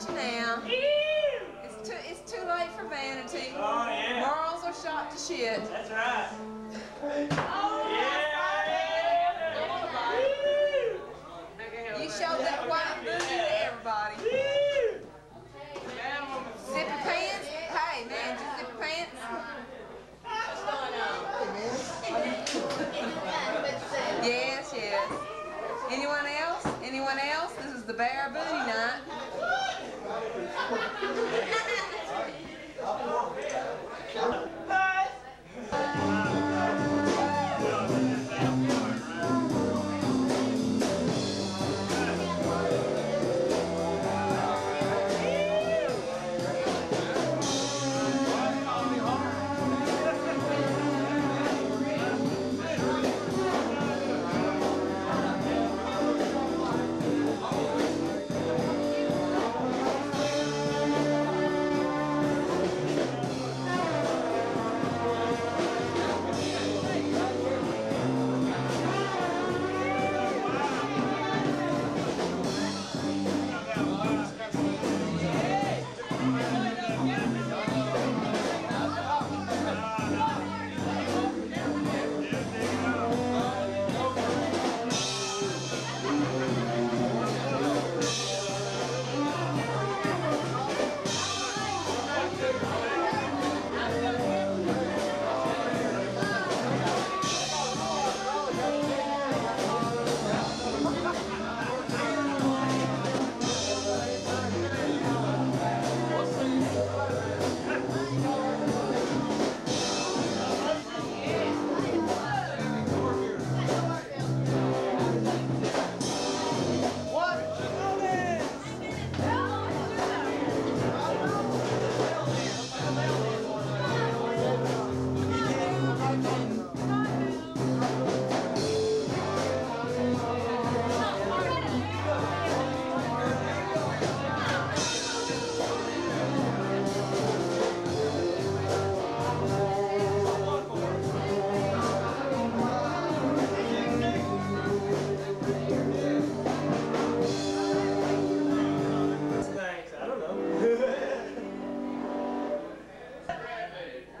You now. It's too it's too late for vanity. Oh, yeah. Morals are shot to shit. That's right. Oh,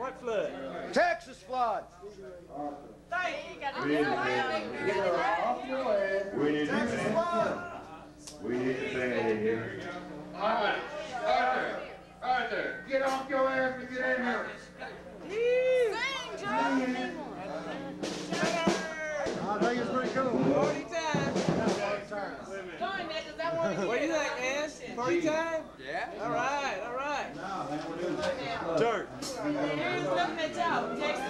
what flood? Texas flood. Thank you. We need to Texas pay. flood. We need to pay here. Arthur, Arthur, Arthur, get off your ass and get in here. Medial, Jason.